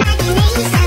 imagination